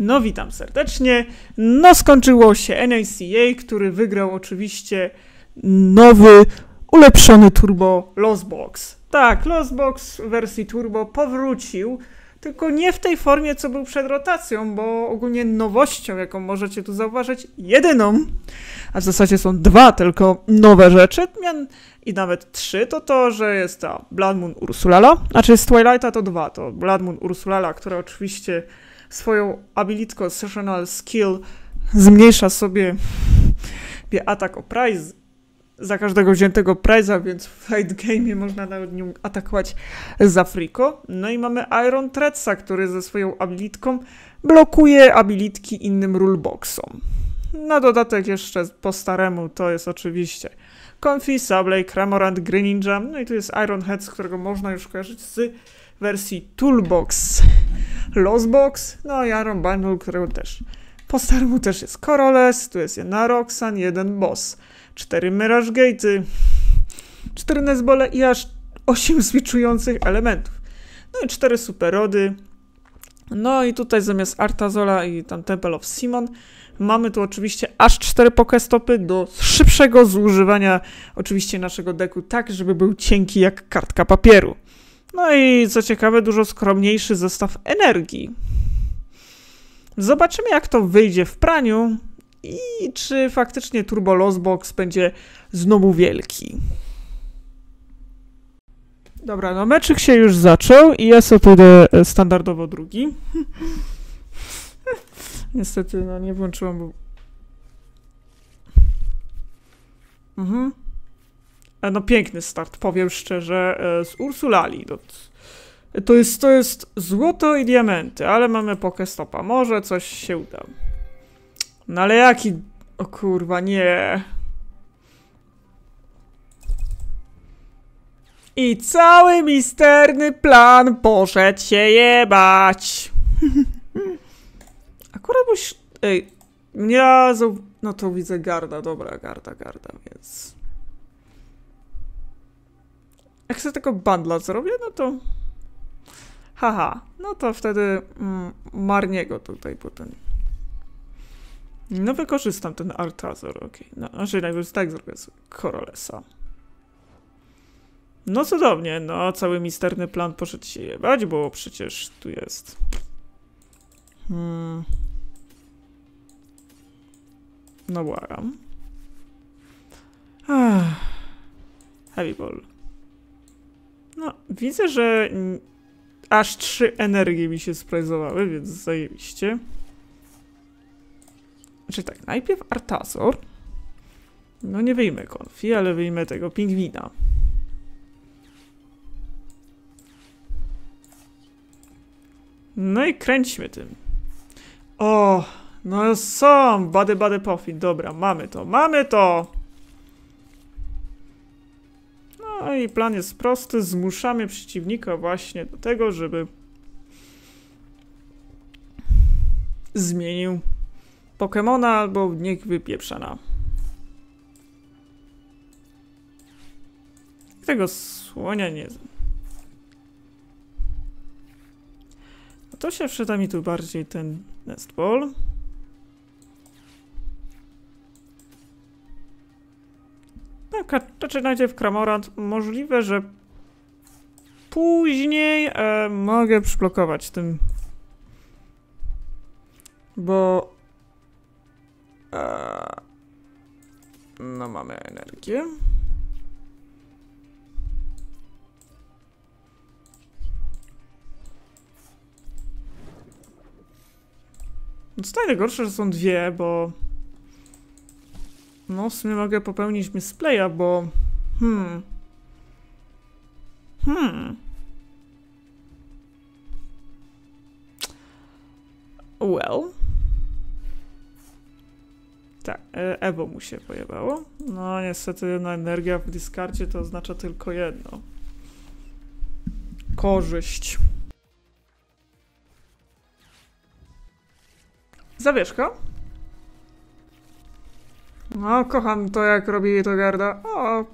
No witam serdecznie. No skończyło się NACA, który wygrał oczywiście nowy, ulepszony turbo Losbox. Tak, Losbox w wersji turbo powrócił, tylko nie w tej formie, co był przed rotacją, bo ogólnie nowością, jaką możecie tu zauważyć, jedyną, a w zasadzie są dwa tylko nowe rzeczy, mian i nawet trzy, to to, że jest ta Blood Moon Ursulala, znaczy z Twilighta to dwa, to Blood Moon Ursulala, która oczywiście swoją abilitką Sessional Skill zmniejsza sobie atak o prize za każdego wziętego prize'a, więc w fight game można nawet nią atakować za friko. No i mamy Iron Threadsa, który ze swoją abilitką blokuje abilitki innym ruleboxom. Na dodatek jeszcze po staremu to jest oczywiście Confi, Sabley, Cramorant, Greninja, no i tu jest Iron Head, z którego można już kojarzyć z wersji Toolbox, Losbox, no i Iron Bundle, którego też po staremu też jest Coroles, tu jest jedna Roxan, jeden Boss, cztery Mirage Gate'y, cztery Nesbole i aż osiem switchujących elementów. No i cztery Superody. No i tutaj zamiast Artazola i tam Temple of Simon mamy tu oczywiście aż cztery Pokestopy do szybszego zużywania oczywiście naszego deku tak, żeby był cienki jak kartka papieru. No i co ciekawe, dużo skromniejszy zestaw energii. Zobaczymy, jak to wyjdzie w praniu i czy faktycznie Turbo Losbox będzie znowu wielki. Dobra, no meczyk się już zaczął i ja sobie pójdę standardowo drugi. Niestety, no nie włączyłam, bo... Mhm. E, no piękny start, powiem szczerze, e, z Ursulali. To, jest, to jest złoto i diamenty, ale mamy Pokestopa. Może coś się uda. No ale jaki... O kurwa, nie. I cały misterny plan poszedł się jebać. Akurat byś... Ej, ja... No to widzę garda, dobra, garda, garda, więc... Jak sobie tego bandla zrobię, no to... Haha, no to wtedy mm, Marniego tutaj potem. No wykorzystam ten Artazor, okej. Okay. No, znaczy najpierw tak zrobię sobie Corolesa. No cudownie, no cały misterny plan poszedł się jebać, bo przecież tu jest... Hmm. No błagam. Heavy Ball. No, widzę, że aż trzy energie mi się sprajzowały, więc zajebiście. Znaczy tak, najpierw Artazor. No nie wyjmę konfi, ale wyjmę tego pingwina. No i kręćmy tym. O, no są, bady bady poffin. Dobra, mamy to, mamy to! I plan jest prosty. Zmuszamy przeciwnika właśnie do tego, żeby zmienił Pokemona albo niech wypieprzana. Tego słonia nie. No to się przyda mi tu bardziej ten nestball. Znaczy najpierw Kramorant. Możliwe, że później e, mogę przyblokować tym. Bo... E, no mamy energię. No co najgorsze, że są dwie, bo... No, w sumie mogę popełnić misplaya, bo... Hmm... Hmm... Well... Tak, e, Ewo mu się pojebało. No niestety jedna energia w discardzie to oznacza tylko jedno. Korzyść. Zawieszka? No, kocham to, jak robi to garda. O,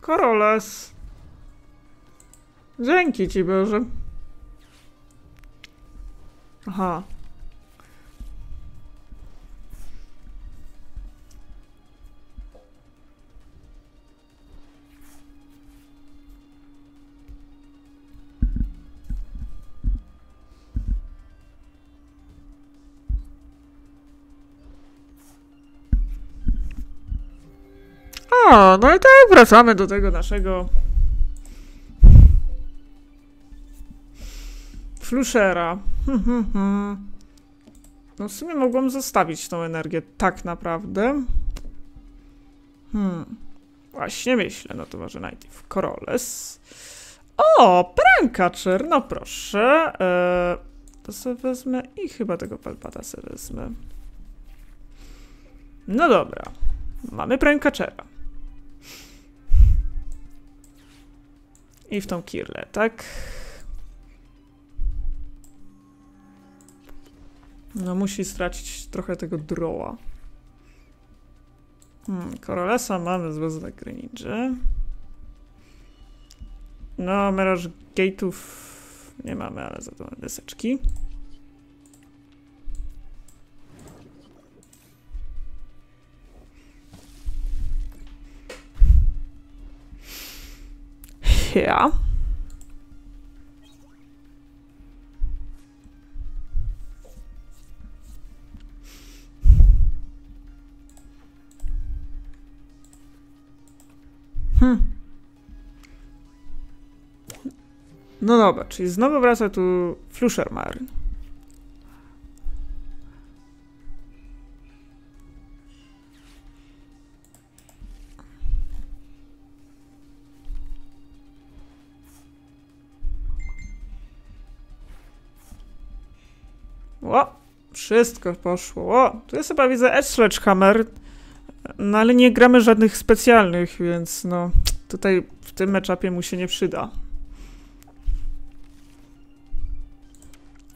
Koroles. Dzięki ci, Boże. Aha. No, no i tak wracamy do tego naszego Flushera. No w sumie mogłam zostawić tą energię tak naprawdę. Hmm. Właśnie myślę, no to może najpierw Coroles. O, Prankaczer, no proszę. Eee, to sobie wezmę i chyba tego Palpata sobie wezmę. No dobra. Mamy Prankachera. I w tą Kirlę, tak? No musi stracić trochę tego droła. Hmm, Corolesa mamy z Bezlek Greninja. No, Mirage Gate'ów nie mamy, ale za to mamy deseczki. Ja. Hmm. No dobra, czyli znowu wraca tu Flushermarn. O, wszystko poszło. O, tu jest chyba widzę Edge Sledgehammer. No ale nie gramy żadnych specjalnych, więc no tutaj w tym meczapie mu się nie przyda.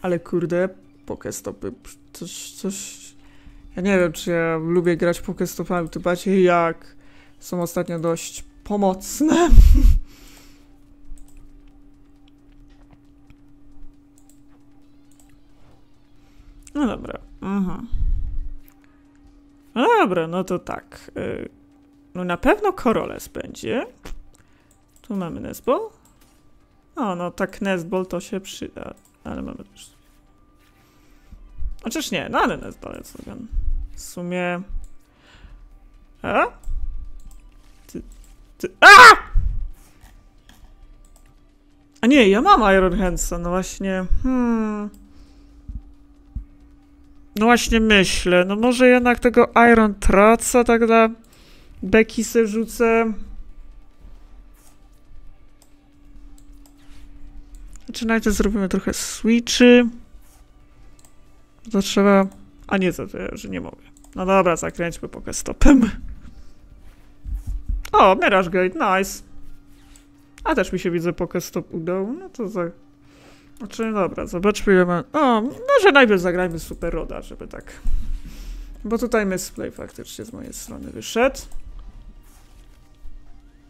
Ale kurde, pokestopy, coś, coś... Ja nie wiem, czy ja lubię grać pokestopami, to bardziej jak są ostatnio dość pomocne. No dobra. Mhm. No dobra, no to tak. Y, no na pewno Coroles będzie. Tu mamy Nesball. O, no tak Nesball to się przyda. Ale mamy też... Chociaż nie, no ale Nesball jest Logan. W sumie... A? Ty... Ty... A! A nie, ja mam Iron Handsa, no właśnie. Hmm... No właśnie myślę, no może jednak tego Iron tracę, tak dla beki se rzucę. Znaczy najpierw zrobimy trochę switchy. To trzeba... A nie, to, to ja, że nie mogę. No dobra, zakręćmy stopem. O, Mirage Gate, nice. A też mi się widzę stop udał. No to za... Znaczy, dobra, zobaczmy. O, może najpierw zagrajmy Super Roda, żeby tak... Bo tutaj misplay faktycznie z mojej strony wyszedł.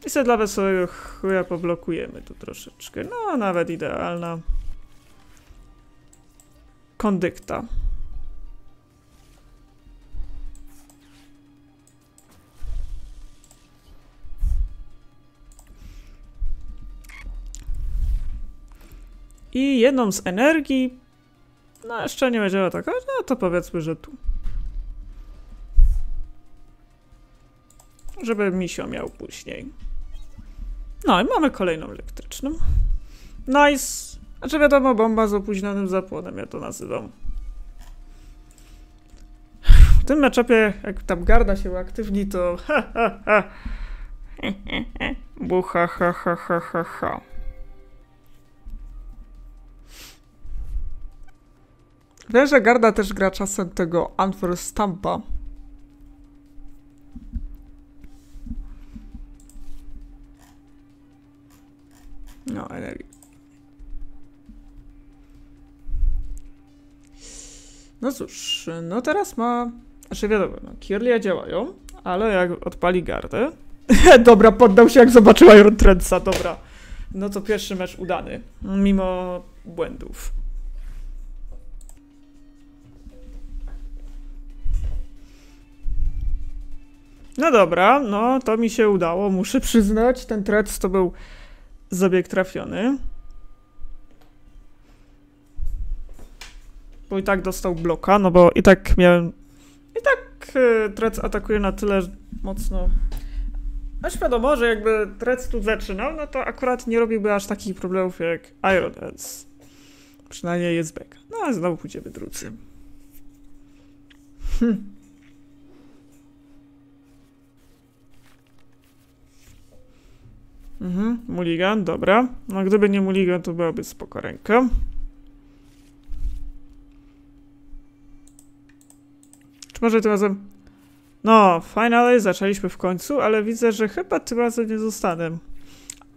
I sobie dla wesołego chuja poblokujemy tu troszeczkę. No, nawet idealna. Kondykta. I jedną z energii, no jeszcze nie będzie taka, no to powiedzmy, że tu. Żeby misio miał później. No i mamy kolejną elektryczną. Nice. Znaczy wiadomo, bomba z opóźnionym zapłonem, ja to nazywam. W tym meczapie, jak tam garda się uaktywni, to ha ha ha. Bucha ha ha ha ha ha. Wiem, że Garda też gra czasem tego Unfair Stampa. No, energii. No cóż, no teraz ma... Znaczy wiadomo, no, Kirlia działają, ale jak odpali gardę... dobra, poddał się jak zobaczyła Iron Trendsa, dobra. No to pierwszy mecz udany, mimo błędów. No dobra, no to mi się udało, muszę przyznać. Ten thread to był zabieg trafiony. Bo i tak dostał bloka, no bo i tak miałem... I tak y, thread atakuje na tyle mocno... Choć wiadomo, że jakby Threads tu zaczynał, no to akurat nie robiłby aż takich problemów jak Iron Dance. Przynajmniej jest beka. No ale znowu pójdziemy drudzy. Hm. Mhm, Mulligan, dobra. No gdyby nie Mulligan, to byłaby spoko ręka. Czy może tym razem... No, finally, zaczęliśmy w końcu, ale widzę, że chyba tym razem nie zostanę.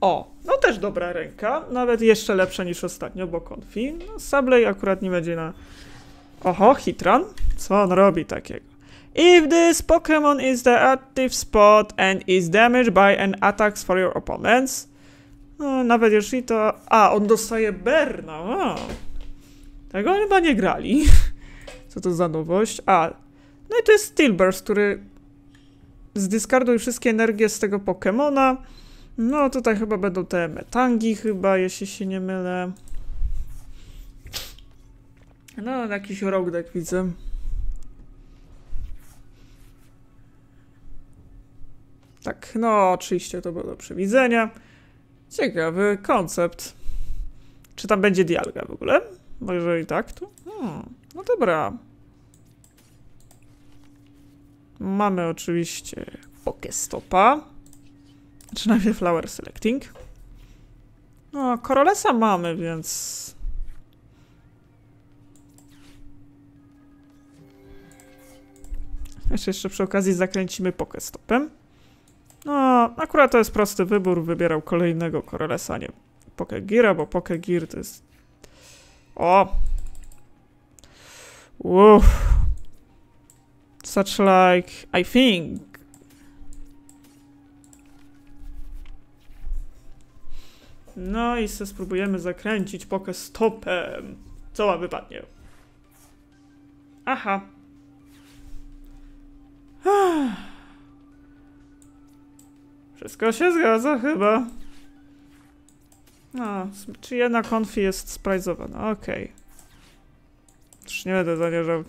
O, no też dobra ręka, nawet jeszcze lepsza niż ostatnio, bo Konfi. No, akurat nie będzie na... Oho, Hitran? Co on robi takiego? If this Pokémon is the active spot and is damaged by an attacks for your opponents. No, nawet jeśli to... A, on dostaje Berna. O. Tego chyba nie grali. Co to za nowość? A, no i to jest Steelburst, który zdyskarduj wszystkie energie z tego Pokemona. No tutaj chyba będą te metangi chyba, jeśli się nie mylę. No, jakiś rogdek widzę. Tak, no oczywiście to było do przewidzenia. Ciekawy koncept. Czy tam będzie dialga w ogóle? Bo jeżeli tak, to... Hmm, no dobra. Mamy oczywiście Pokestopa. Czy najpierw Flower Selecting. No, Corolesa mamy, więc... Jeszcze, jeszcze przy okazji zakręcimy Pokestopem. No, akurat to jest prosty wybór. Wybierał kolejnego Corolesa, nie Pokegira, bo Pokegir to jest... O! Uff. Such like, I think. No i se spróbujemy zakręcić pokę stopem. Co ma wypadnie? Aha. Wszystko się zgadza chyba. No, czy jedna konfi jest sprajzowana? Okej. Okay. Już nie będę zamierzał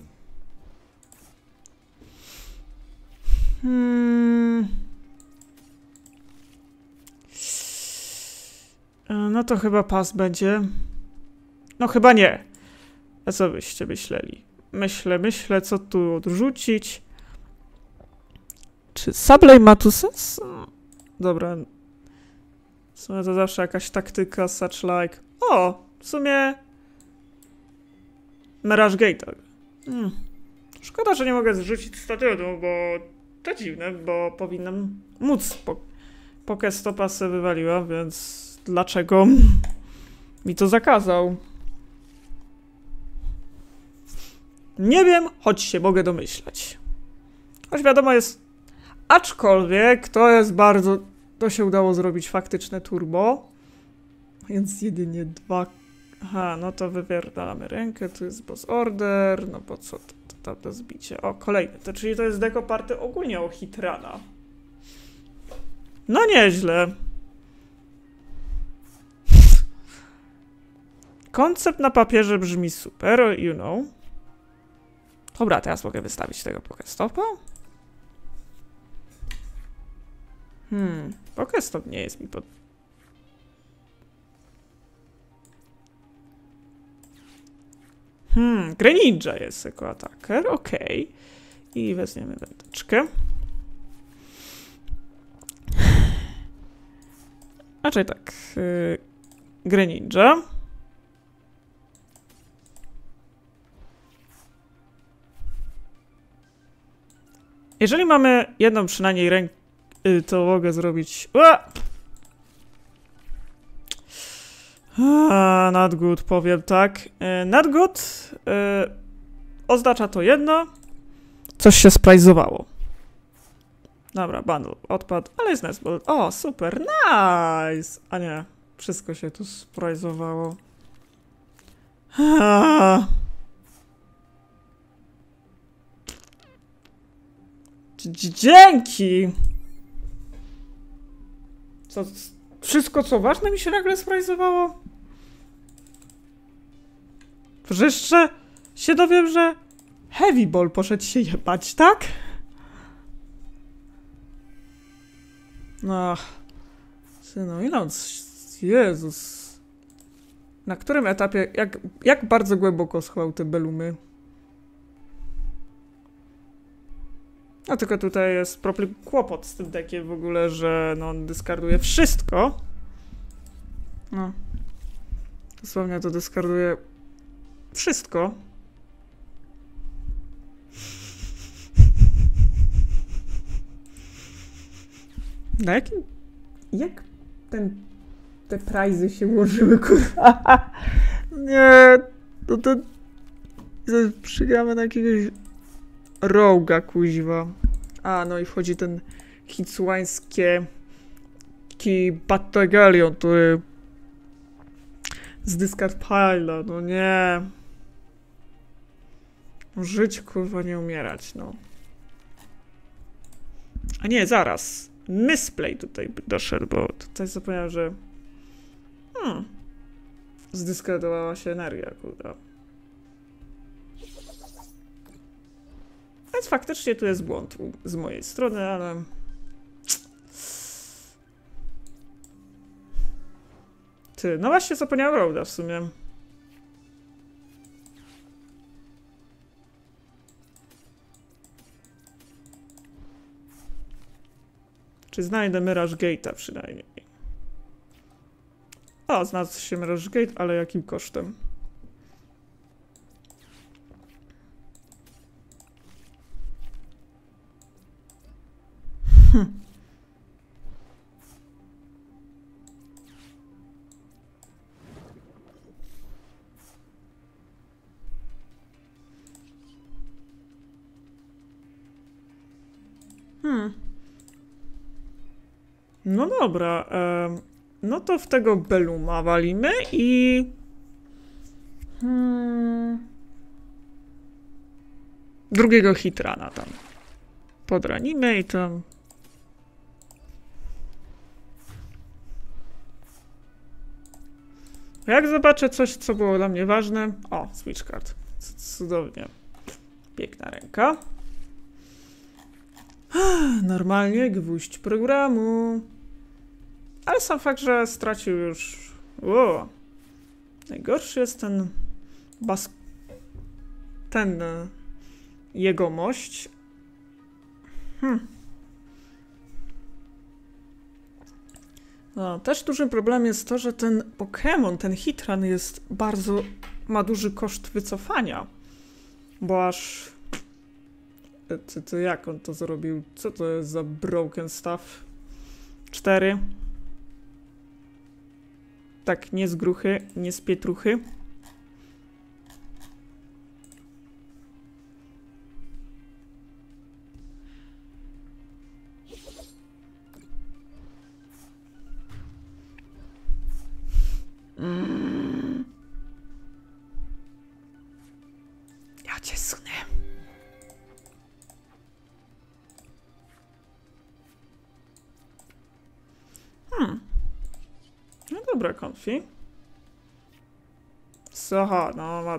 Hmm. E, no to chyba pas będzie. No chyba nie. A co byście myśleli? Myślę, myślę, co tu odrzucić. Czy Sablej ma tu sens? Dobra. W sumie to zawsze jakaś taktyka, such like. O! W sumie... Mirage Gate. Hmm. Szkoda, że nie mogę zrzucić stadionu, bo to dziwne, bo powinnam móc. Po, Pokestopa se wywaliła, więc dlaczego mi to zakazał? Nie wiem, choć się mogę domyślać. Choć wiadomo jest... Aczkolwiek to jest bardzo... To się udało zrobić faktyczne turbo. Więc jedynie dwa... Aha, no to wywierdamy rękę, tu jest boss order, no po co to? to, to zbicie. O, kolejny. To czyli to jest deko party ogólnie o Hitrana. No nieźle. Koncept na papierze brzmi super, you know. Dobra, teraz mogę wystawić tego Pokestopa. Hmm, Pokestop nie jest mi pod Hmm, Greninja jest jako ataker, okej. Okay. I weźmiemy wędeczkę. Raczej tak. Yy, Greninja. Jeżeli mamy jedną przynajmniej rękę, to mogę zrobić... A, good, powiem tak. Not good e, oznacza to jedno. Coś się sprajzowało. Dobra, bundle odpadł, ale jest nice. O, super, nice! A nie, wszystko się tu sprajzowało. Dzięki! Co, wszystko co ważne mi się nagle sprajzowało? Że jeszcze się dowiem, że Heavy Ball poszedł się jebać, tak? No. Synu, ile on... Jezus. Na którym etapie, jak, jak bardzo głęboko schował te belumy? No tylko tutaj jest problem, kłopot z tym dekiem w ogóle, że no, on dyskarduje wszystko. No. Dosłownie to dyskarduje wszystko. Na jakim... Jak ten... te prajzy się ułożyły, kurwa? Nie, no to... Przygramy na jakiegoś roga, kuźwa. A, no i wchodzi ten hicłańskie ki Battagalion, który z Discard Pile, no nie. Żyć, kurwa, nie umierać, no. A nie, zaraz. Misplay tutaj doszedł, bo tutaj zapomniałem, że hmm, zdyskredowała się energia, kurwa. Więc faktycznie tu jest błąd z mojej strony, ale... Ty, no właśnie zapomniałem Roada w sumie. Czy znajdę Mirage Gate'a przynajmniej? O, znalazł się Mirage Gate, ale jakim kosztem? Dobra. no to w tego Beluma walimy i... Hmm. Drugiego hitrana tam podranimy i tam... Jak zobaczę coś, co było dla mnie ważne... O, switch card. Cudownie. Piękna ręka. Normalnie gwóźdź programu. Ale sam fakt, że stracił już. Wow. Najgorszy jest ten bas. Ten e, jegomość. Hmm. No, też dużym problemem jest to, że ten Pokémon, ten Hitran jest bardzo. ma duży koszt wycofania. Bo aż. E, To, to jak on to zrobił? Co to jest za broken stuff? Cztery. Tak, nie z gruchy, nie z pietruchy.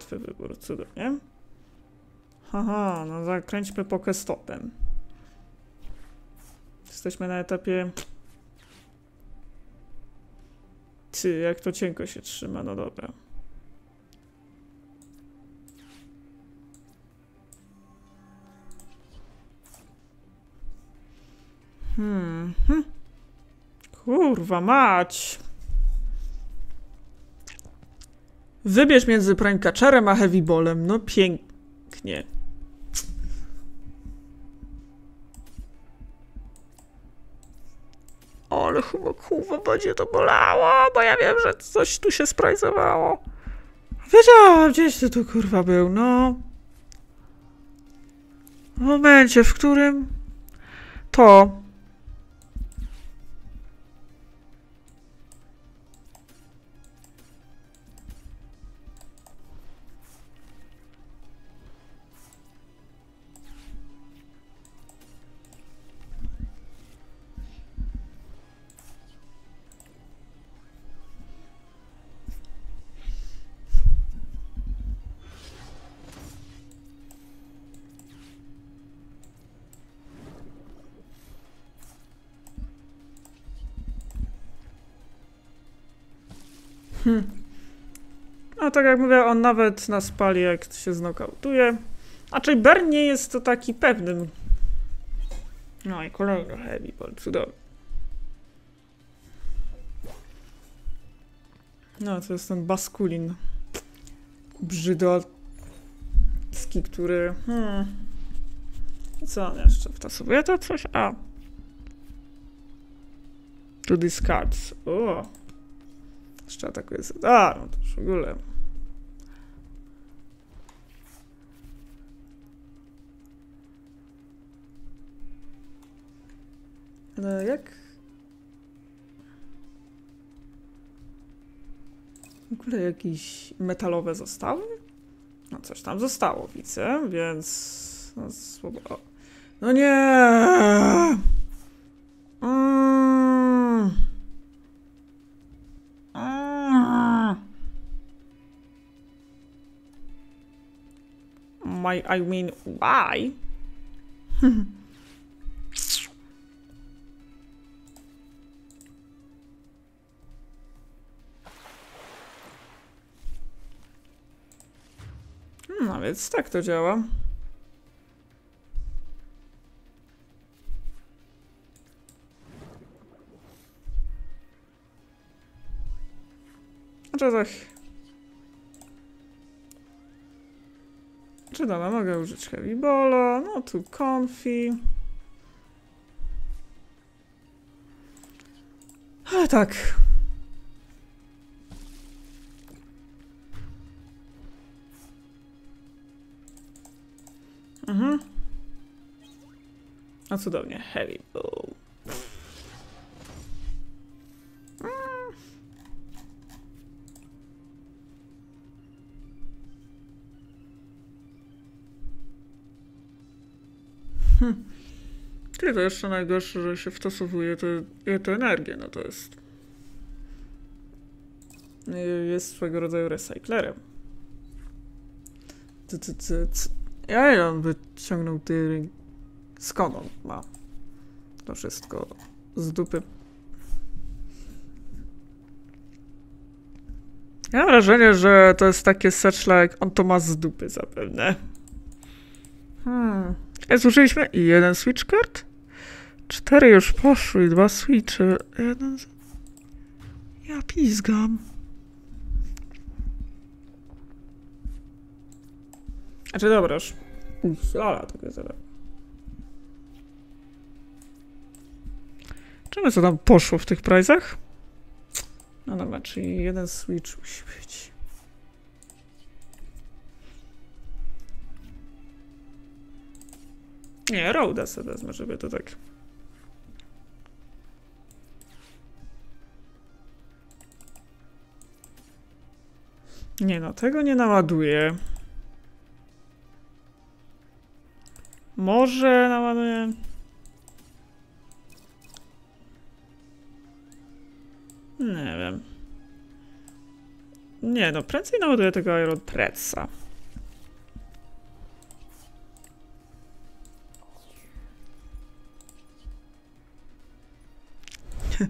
Łatwy wybór, cudownie. Haha, no zakręćmy pokestopem. Jesteśmy na etapie... Ty, jak to cienko się trzyma, no dobra. Hmm, hm. Kurwa mać. Wybierz między Catcherem a Heavy Ballem. No pięknie. Ale chyba kurwa będzie to bolało, bo ja wiem, że coś tu się sprajzowało. Wiedziałam, gdzieś ty tu kurwa był, no. W momencie, w którym to No tak jak mówię, on nawet nas spali, jak się znokautuje. A czyli Bern nie jest to taki pewnym. No i kolejny heavy ball, cudowny. No, to jest ten Baskulin. Brzydocki, który... Hmm. Co on jeszcze wtasowuje? To coś? A. To discards. O. Jeszcze atakuje. A, no to już w ogóle. Ale jak... W ogóle jakieś metalowe zostały? No coś tam zostało, widzę, więc... No, no nie! My, I mean, why? No więc tak to działa. Czy tak... Czy dobra, mogę użyć Heavy Bolo, no tu Confi. Ale tak. Mhm. No cudownie, Heavy Ball. Hm. Ty, to jeszcze najgorsze, że się wtosowuje to, to energię, no to jest... Jest swego rodzaju recyklerem. C, c, c, c. Ja ile on wyciągnął ty... Skąd on ma to wszystko z dupy? Ja mam wrażenie, że to jest takie searchlight, on to ma z dupy zapewne. Hmm. E, Zużyliśmy i jeden switch card? Cztery już poszły, dwa switche. Jeden. Ja pizgam. Znaczy dobra, już... Ala, tylko zaraz. Czemu co tam poszło w tych prajzach? No dobra, czyli jeden switch musi być. Nie, Roda sobie wezmę, żeby to tak... Nie no, tego nie naładuję. Może naładuję... Nie wiem. Nie no, prędzej naładuję tego Iron Pretsa.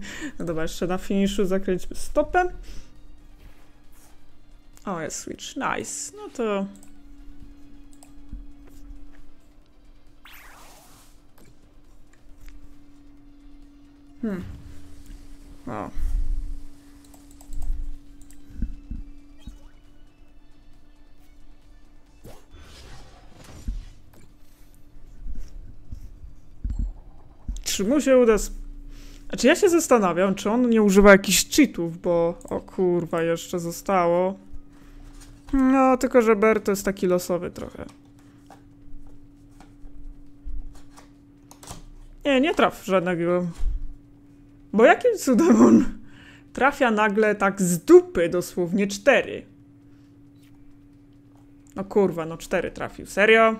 No dobra, jeszcze na finiszu zakręćmy stopem. O, jest switch, nice. No to... Hmm. O. Czy mu się uda... Znaczy ja się zastanawiam, czy on nie używa jakichś cheatów, bo... O kurwa, jeszcze zostało. No, tylko że Ber to jest taki losowy trochę. Nie, nie traf żadnego. Bo jakim cudem on trafia nagle tak z dupy dosłownie cztery? No kurwa, no cztery trafił. Serio?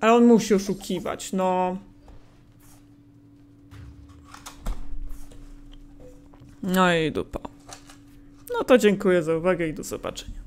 Ale on musi oszukiwać, no. No i dupa. No to dziękuję za uwagę i do zobaczenia.